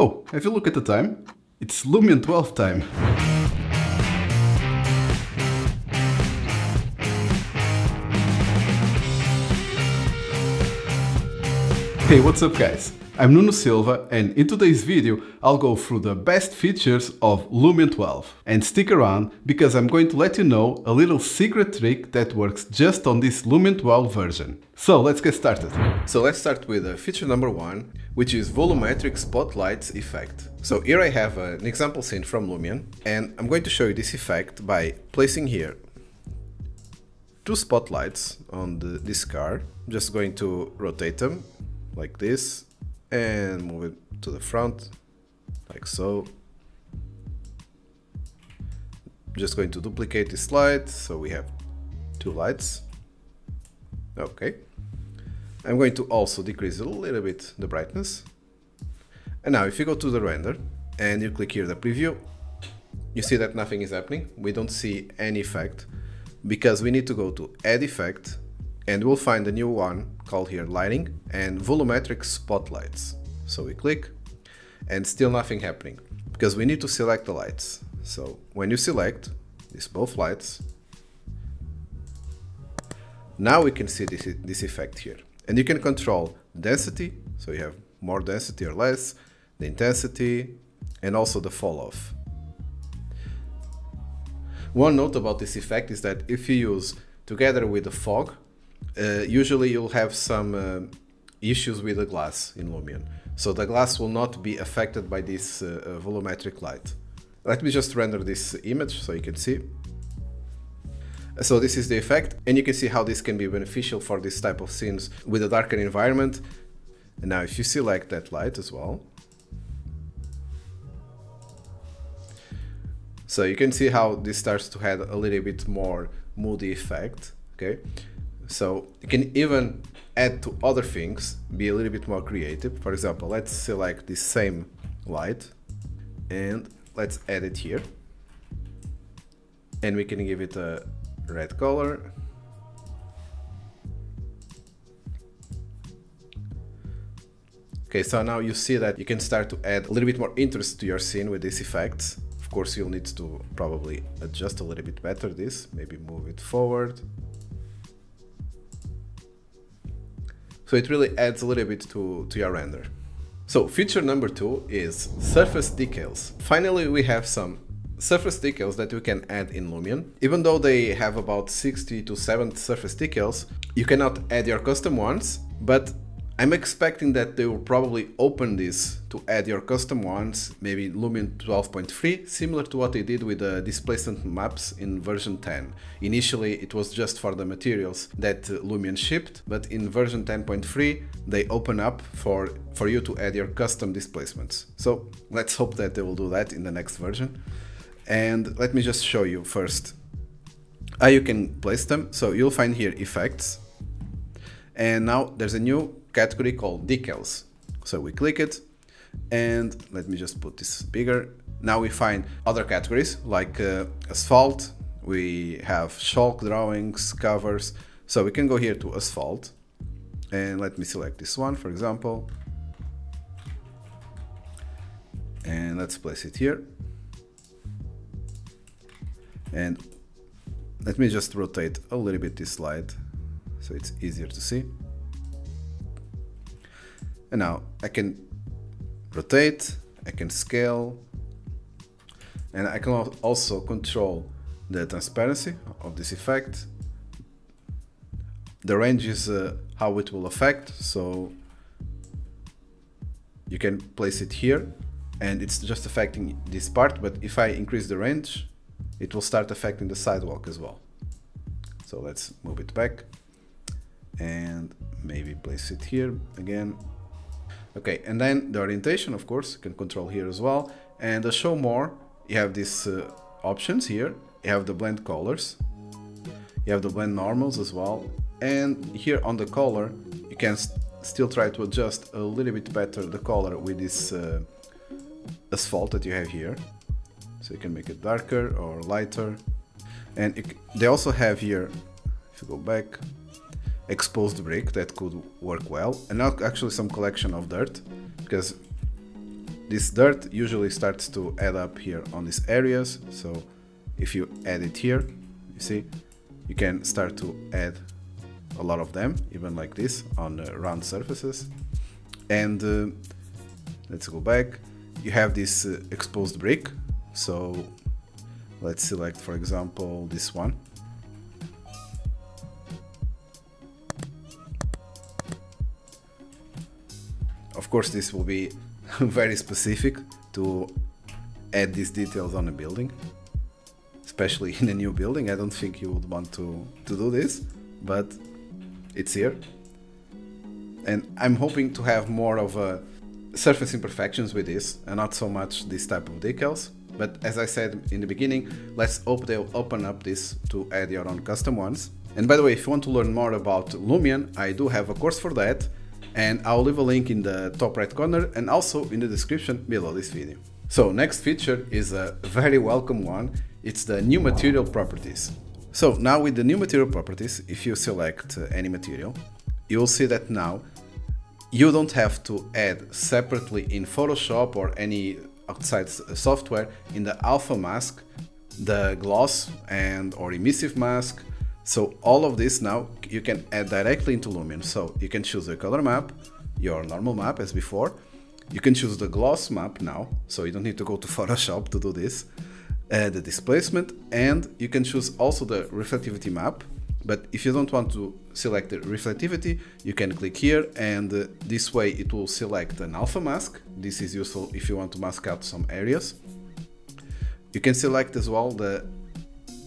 Oh, have you look at the time? It's Lumion 12 time. Hey, what's up guys? I'm Nuno Silva and in today's video I'll go through the best features of Lumion 12. And stick around because I'm going to let you know a little secret trick that works just on this Lumion 12 version. So let's get started. So let's start with uh, feature number one, which is volumetric spotlights effect. So here I have uh, an example scene from Lumion and I'm going to show you this effect by placing here two spotlights on the, this car. I'm just going to rotate them like this and move it to the front like so. Just going to duplicate this light so we have two lights. Okay. I'm going to also decrease a little bit the brightness. And now if you go to the render and you click here the preview you see that nothing is happening. We don't see any effect because we need to go to add effect and we'll find a new one called here lighting and volumetric spotlights. So we click and still nothing happening because we need to select the lights. So when you select these both lights, now we can see this, this effect here. And you can control density, so you have more density or less, the intensity, and also the fall off. One note about this effect is that if you use together with the fog, uh, usually you'll have some uh, issues with the glass in Lumion. So the glass will not be affected by this uh, uh, volumetric light. Let me just render this image so you can see. So this is the effect and you can see how this can be beneficial for this type of scenes with a darker environment. And now if you select that light as well, so you can see how this starts to have a little bit more moody effect, okay? So you can even add to other things, be a little bit more creative. For example, let's select the same light and let's add it here. And we can give it a red color. Okay, so now you see that you can start to add a little bit more interest to your scene with these effects. Of course, you'll need to probably adjust a little bit better this, maybe move it forward. So it really adds a little bit to, to your render. So feature number two is surface decals. Finally, we have some surface decals that you can add in Lumion. Even though they have about 60 to 70 surface decals, you cannot add your custom ones, but I'm expecting that they will probably open this to add your custom ones, maybe Lumion 12.3, similar to what they did with the displacement maps in version 10. Initially it was just for the materials that uh, Lumion shipped, but in version 10.3 they open up for, for you to add your custom displacements. So let's hope that they will do that in the next version. And let me just show you first how you can place them. So you'll find here effects, and now there's a new category called decals. So we click it and let me just put this bigger. Now we find other categories like uh, asphalt, we have chalk drawings, covers. So we can go here to asphalt and let me select this one, for example. And let's place it here. And let me just rotate a little bit this slide so it's easier to see. And now I can rotate, I can scale, and I can also control the transparency of this effect. The range is uh, how it will affect, so you can place it here and it's just affecting this part, but if I increase the range, it will start affecting the sidewalk as well. So let's move it back and maybe place it here again Okay, and then the orientation, of course, you can control here as well. And the show more, you have these uh, options here. You have the blend colors. You have the blend normals as well. And here on the color, you can st still try to adjust a little bit better the color with this uh, asphalt that you have here. So you can make it darker or lighter. And it, they also have here, if you go back, exposed brick that could work well and not actually some collection of dirt because this dirt usually starts to add up here on these areas. So if you add it here, you see, you can start to add a lot of them, even like this on uh, round surfaces. And uh, let's go back. You have this uh, exposed brick. So let's select, for example, this one. Of course, this will be very specific to add these details on a building, especially in a new building. I don't think you would want to, to do this, but it's here. And I'm hoping to have more of a surface imperfections with this and not so much this type of decals. But as I said in the beginning, let's hope they'll open up this to add your own custom ones. And by the way, if you want to learn more about Lumion, I do have a course for that and I'll leave a link in the top right corner and also in the description below this video. So next feature is a very welcome one, it's the new material properties. So now with the new material properties, if you select uh, any material, you'll see that now you don't have to add separately in Photoshop or any outside software in the alpha mask the gloss and or emissive mask so all of this now you can add directly into Lumion. So you can choose the color map, your normal map as before. You can choose the gloss map now, so you don't need to go to Photoshop to do this. Uh, the displacement and you can choose also the reflectivity map. But if you don't want to select the reflectivity, you can click here and uh, this way it will select an alpha mask. This is useful if you want to mask out some areas. You can select as well the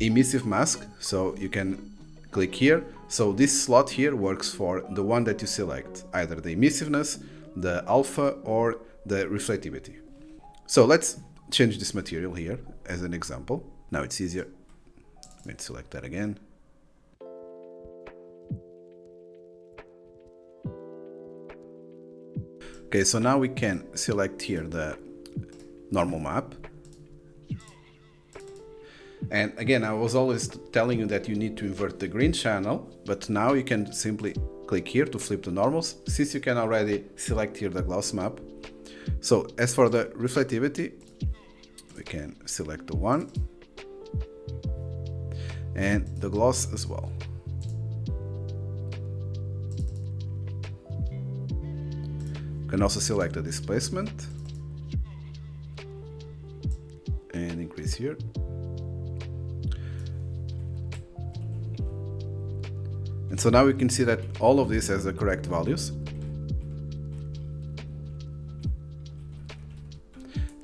emissive mask so you can click here. So this slot here works for the one that you select either the emissiveness the alpha or the reflectivity. So let's change this material here as an example. Now it's easier. Let's select that again. Okay so now we can select here the normal map and again, I was always telling you that you need to invert the green channel, but now you can simply click here to flip the normals, since you can already select here the gloss map. So as for the reflectivity, we can select the one and the gloss as well. You can also select the displacement and increase here. And so now we can see that all of this has the correct values.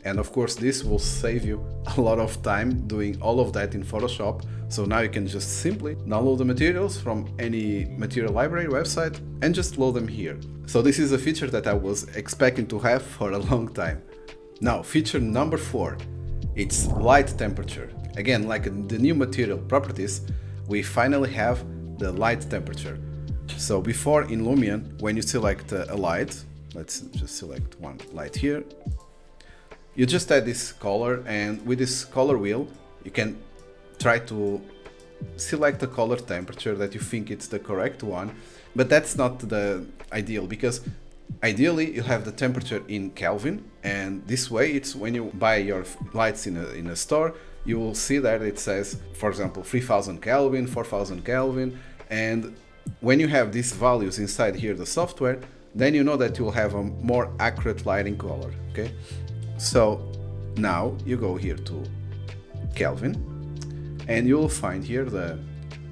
And of course, this will save you a lot of time doing all of that in Photoshop. So now you can just simply download the materials from any material library website and just load them here. So this is a feature that I was expecting to have for a long time. Now, feature number four, it's light temperature. Again, like the new material properties, we finally have the light temperature. So before in Lumion, when you select uh, a light, let's just select one light here, you just add this color and with this color wheel, you can try to select a color temperature that you think it's the correct one, but that's not the ideal because ideally you have the temperature in Kelvin and this way it's when you buy your lights in a, in a store you will see that it says for example 3000 Kelvin 4000 Kelvin and when you have these values inside here, the software, then you know that you'll have a more accurate lighting color, okay? So now you go here to Kelvin and you'll find here the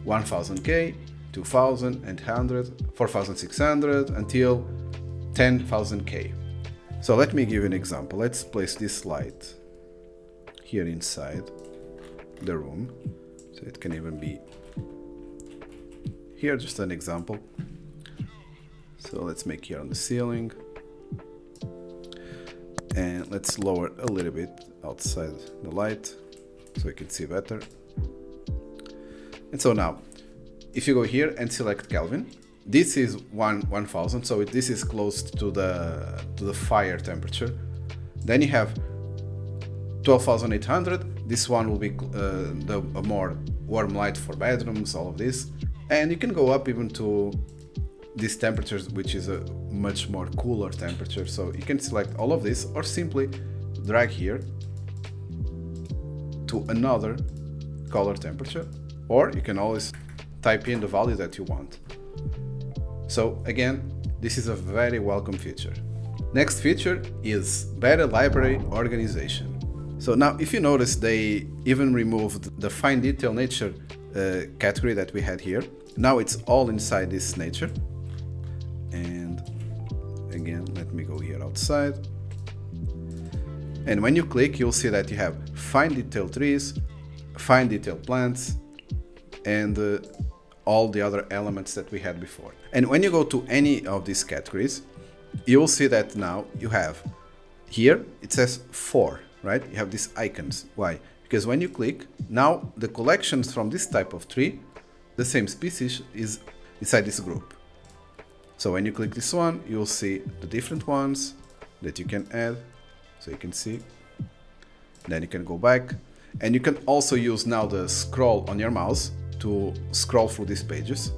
1000K, 2000, 100, 4600 until 10,000K. So let me give you an example. Let's place this light here inside the room. So it can even be here just an example. So let's make here on the ceiling. And let's lower a little bit outside the light so we can see better. And so now, if you go here and select Kelvin, this is one 1000, so this is close to the to the fire temperature. Then you have 12,800. This one will be uh, the a more warm light for bedrooms, all of this and you can go up even to these temperatures which is a much more cooler temperature. So you can select all of this or simply drag here to another color temperature or you can always type in the value that you want. So again, this is a very welcome feature. Next feature is better library organization. So now if you notice they even removed the fine detail nature uh, category that we had here. Now it's all inside this nature. And again, let me go here outside. And when you click, you'll see that you have fine detail trees, fine detail plants, and uh, all the other elements that we had before. And when you go to any of these categories, you'll see that now you have here, it says four, right? You have these icons. Why? Because when you click, now the collections from this type of tree, the same species is inside this group. So when you click this one, you'll see the different ones that you can add. So you can see, then you can go back and you can also use now the scroll on your mouse to scroll through these pages.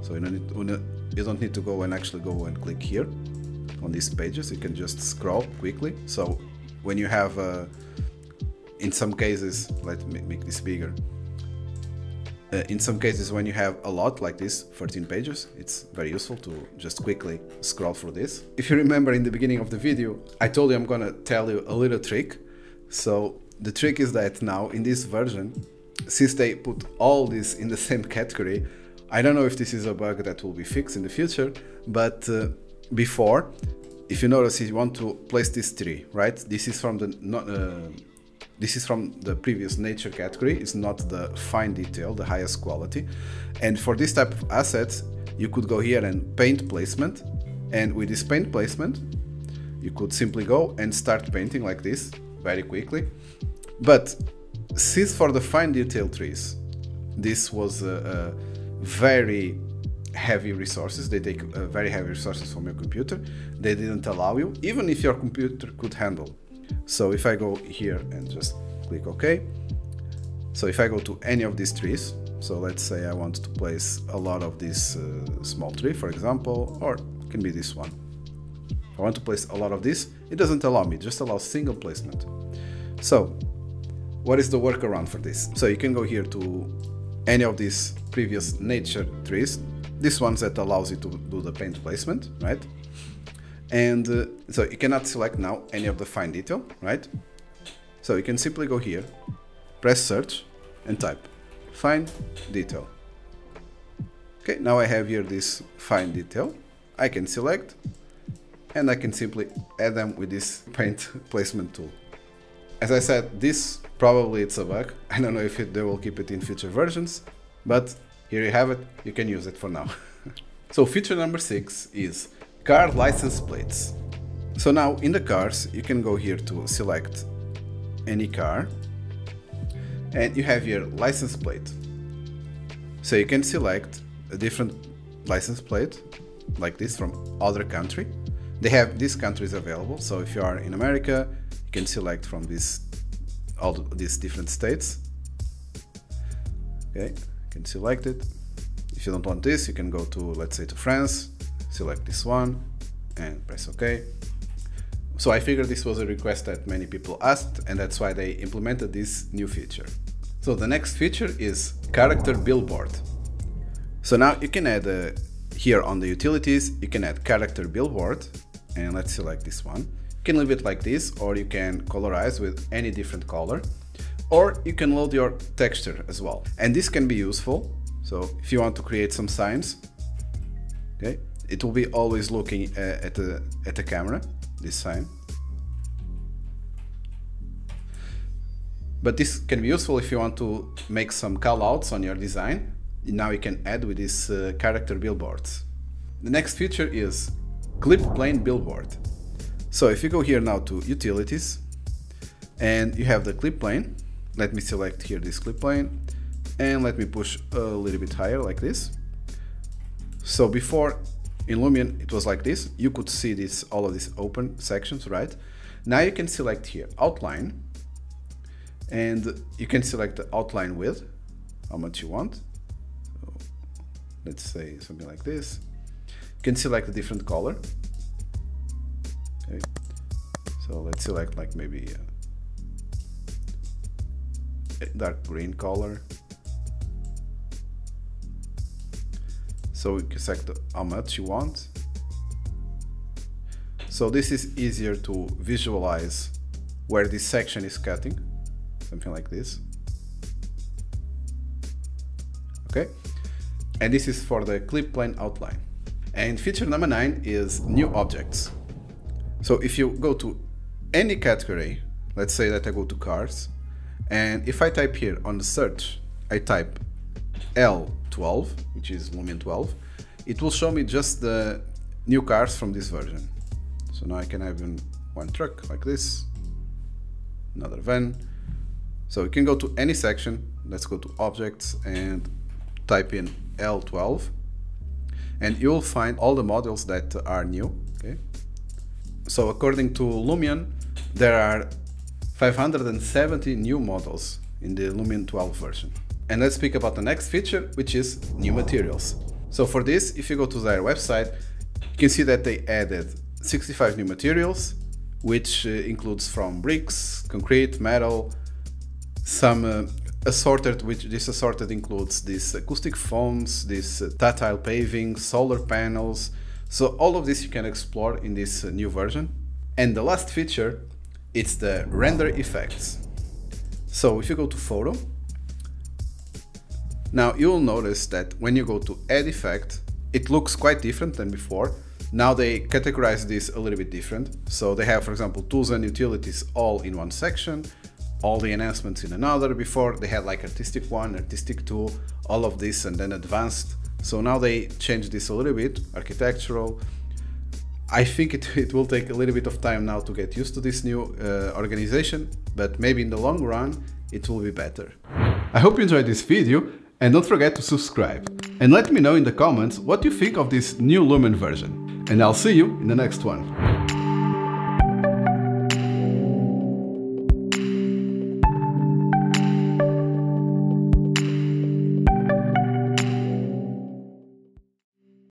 So you don't need, you don't need to go and actually go and click here on these pages. You can just scroll quickly. So when you have, uh, in some cases, let me make this bigger. Uh, in some cases, when you have a lot like this, 13 pages, it's very useful to just quickly scroll through this. If you remember in the beginning of the video, I told you I'm gonna tell you a little trick. So the trick is that now in this version, since they put all this in the same category, I don't know if this is a bug that will be fixed in the future, but uh, before, if you notice, you want to place this tree, right? This is from the uh, this is from the previous nature category. It's not the fine detail, the highest quality. And for this type of assets, you could go here and paint placement. And with this paint placement, you could simply go and start painting like this very quickly. But since for the fine detail trees, this was a, a very heavy resources. They take uh, very heavy resources from your computer. They didn't allow you, even if your computer could handle. So if I go here and just click OK. So if I go to any of these trees, so let's say I want to place a lot of this uh, small tree, for example, or it can be this one. If I want to place a lot of this, it doesn't allow me, just allows single placement. So what is the workaround for this? So you can go here to any of these previous nature trees, this ones that allows you to do the paint placement, right? And uh, so you cannot select now any of the fine detail, right? So you can simply go here, press search and type fine detail. Okay, now I have here this fine detail. I can select and I can simply add them with this paint placement tool. As I said, this probably it's a bug. I don't know if it, they will keep it in future versions, but here you have it. You can use it for now. so feature number six is car license plates. So now in the cars, you can go here to select any car and you have your license plate. So you can select a different license plate like this from other country. They have these countries available. So if you are in America, you can select from these all these different states. Okay, you can select it. If you don't want this, you can go to let's say to France select this one and press OK. So I figured this was a request that many people asked and that's why they implemented this new feature. So the next feature is character billboard. So now you can add uh, here on the utilities, you can add character billboard and let's select this one. You can leave it like this or you can colorize with any different color or you can load your texture as well. And this can be useful. So if you want to create some signs, okay, it will be always looking uh, at the at the camera this time. but this can be useful if you want to make some callouts on your design. Now you can add with these uh, character billboards. The next feature is clip plane billboard. So if you go here now to utilities and you have the clip plane let me select here this clip plane and let me push a little bit higher like this. So before in Lumion, it was like this. You could see this, all of these open sections, right? Now you can select here outline and you can select the outline width, how much you want. So let's say something like this. You can select a different color. Okay. So let's select like maybe a dark green color. So you can select how much you want. So this is easier to visualize where this section is cutting, something like this. Okay, and this is for the clip plane outline. And feature number nine is new objects. So if you go to any category, let's say that I go to cars, and if I type here on the search, I type L12, which is Lumion 12, it will show me just the new cars from this version. So now I can have one truck like this, another van. So you can go to any section, let's go to objects and type in L12 and you will find all the models that are new. Okay. So according to Lumion, there are 570 new models in the Lumion 12 version. And let's speak about the next feature, which is new materials. So for this, if you go to their website, you can see that they added 65 new materials, which uh, includes from bricks, concrete, metal, some uh, assorted, which this assorted includes these acoustic foams, this uh, tactile paving, solar panels. So all of this you can explore in this uh, new version. And the last feature, it's the render effects. So if you go to photo, now you'll notice that when you go to add effect, it looks quite different than before. Now they categorize this a little bit different. So they have, for example, tools and utilities all in one section all the enhancements in another. Before they had like artistic one, artistic two, all of this and then advanced. So now they changed this a little bit, architectural. I think it, it will take a little bit of time now to get used to this new uh, organization, but maybe in the long run it will be better. I hope you enjoyed this video and don't forget to subscribe. And let me know in the comments what you think of this new Lumion version. And I'll see you in the next one.